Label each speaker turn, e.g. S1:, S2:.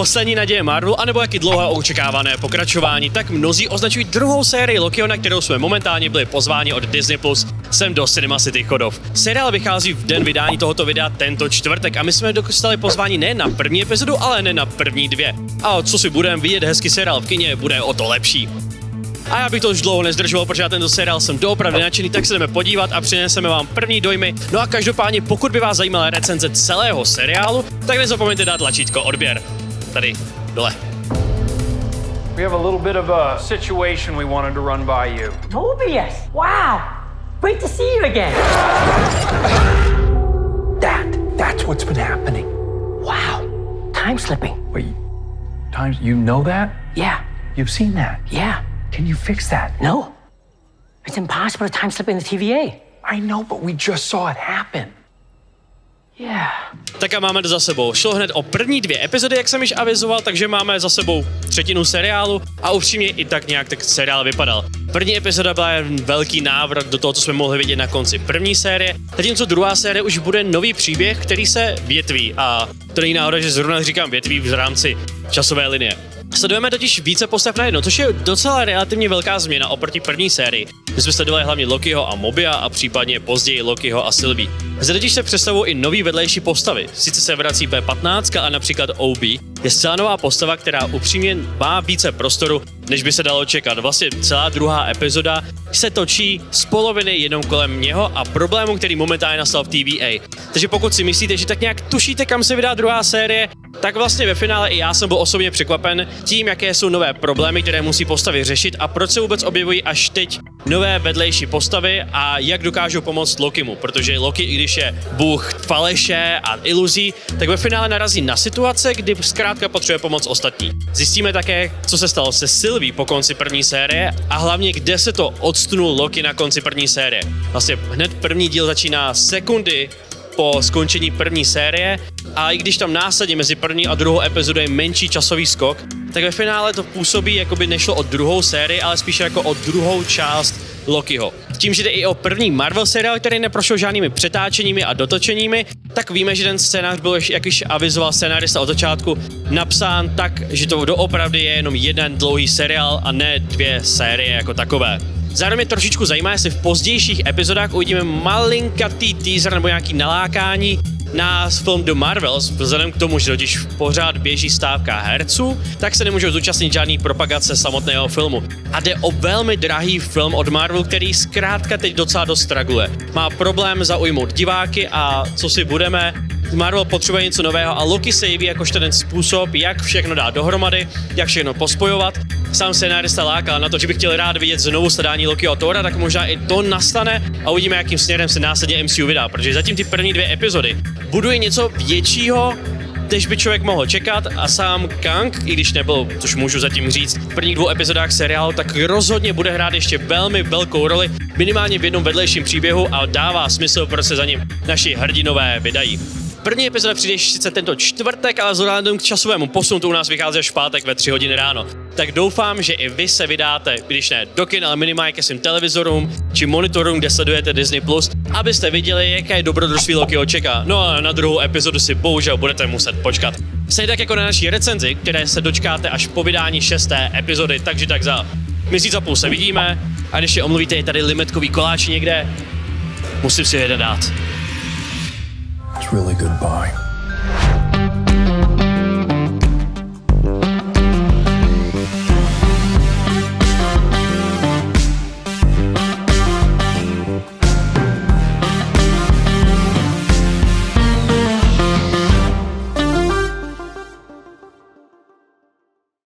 S1: poslední naděje Marvelu, anebo jaký dlouho očekávané pokračování, tak mnozí označují druhou sérii Lokiho, na kterou jsme momentálně byli pozváni od Disney Plus sem do Cinema City Chodov. Seriál vychází v den vydání tohoto videa tento čtvrtek a my jsme dostali pozvání ne na první epizodu, ale ne na první dvě. A co si budeme vidět hezký seriál v kině, bude o to lepší. A já bych to už dlouho nezdržoval, protože já tento seriál jsem doopravdy nadšený, tak se jdeme podívat a přineseme vám první dojmy. No a každopádně, pokud by vás zajímala recenze celého seriálu, tak nezapomeňte dát tlačítko odběr. Tady, dole.
S2: We have a little bit of a situation we wanted to run by you.
S3: Mobius! Wow! Great to see you again.
S4: That, that's what's been happening.
S3: Wow. Time slipping.
S4: Wait, times, you know that?
S3: Yeah.
S4: You've seen that?
S3: Yeah.
S4: Can you fix that?
S3: No. It's impossible to time slip in the TVA.
S4: I know, but we just saw it happen.
S3: Yeah.
S1: Tak a máme to za sebou. Šlo hned o první dvě epizody, jak jsem již avizoval, takže máme za sebou třetinu seriálu a upřímně i tak nějak tak seriál vypadal. První epizoda byla jen velký návrat do toho, co jsme mohli vidět na konci první série, zatímco druhá série už bude nový příběh, který se větví a to není náhoda, že zrovna říkám větví v rámci časové linie. Sledujeme totiž více postav na jedno, což je docela relativně velká změna oproti první sérii. My jsme sledovali hlavně Lokiho a Mobia a případně později Lokiho a Sylvie. Zde totiž se představují i nový vedlejší postavy. Sice se vrací P15 a například OB, je zcela nová postava, která upřímně má více prostoru, než by se dalo čekat. Vlastně celá druhá epizoda se točí z poloviny jenom kolem něho a problému, který momentálně nastal v TVA. Takže pokud si myslíte, že tak nějak tušíte, kam se vydá druhá série, tak vlastně ve finále i já jsem byl osobně překvapen tím, jaké jsou nové problémy, které musí postavy řešit a proč se vůbec objevují až teď nové vedlejší postavy a jak dokážou pomoct Lokimu, protože Loki, i když je bůh faleše a iluzí, tak ve finále narazí na situace, kdy zkrátka potřebuje pomoc ostatní. Zjistíme také, co se stalo se Sylvie po konci první série a hlavně, kde se to odstunul Loki na konci první série. Vlastně hned první díl začíná sekundy po skončení první série a i když tam následně mezi první a druhou epizodou je menší časový skok, tak ve finále to působí, jako by nešlo o druhou sérii, ale spíše jako o druhou část Lokiho. Tím, že jde i o první Marvel seriál, který neprošel žádnými přetáčeními a dotočeními, tak víme, že ten scénář byl, jak již avizoval scénárista od začátku, napsán tak, že to doopravdy je jenom jeden dlouhý seriál a ne dvě série jako takové. Zároveň mě trošičku zajímá, jestli v pozdějších epizodách uvidíme malinkatý teaser nebo nějaký nalákání na film The Marvels, vzhledem k tomu, že totiž pořád běží stávka herců, tak se nemůžou zúčastnit žádný propagace samotného filmu. A jde o velmi drahý film od Marvel, který zkrátka teď docela dost straguje. Má problém zaujmout diváky a co si budeme, Marvel potřebuje něco nového a Loki se jeví jakožto ten způsob, jak všechno dát dohromady, jak všechno pospojovat. Sám scénárista lákal na to, že bych chtěl rád vidět znovu sledání Lokiho Thora, tak možná i to nastane a uvidíme, jakým směrem se následně MCU vydá, protože zatím ty první dvě epizody buduje něco většího, než by člověk mohl čekat a sám Kang, i když nebyl, což můžu zatím říct, v prvních dvou epizodách seriálu, tak rozhodně bude hrát ještě velmi velkou roli, minimálně v jednom vedlejším příběhu a dává smysl, proč se za ním naši hrdinové vydají. První epizoda přijde sice tento čtvrtek, ale vzhledem k časovému posunu to u nás vychází až v pátek ve 3 hodiny ráno. Tak doufám, že i vy se vydáte, když ne do kin, ale minimálně ke svým televizorům či monitorům, kde sledujete Disney+, Plus, abyste viděli, jaké dobrodružství Lokiho čeká. No a na druhou epizodu si bohužel budete muset počkat. Stejně tak jako na naší recenzi, které se dočkáte až po vydání šesté epizody, takže tak za měsíc a půl se vidíme a když je omluvíte, je tady limetkový koláč někde, musím si je dát.
S4: Really goodbye.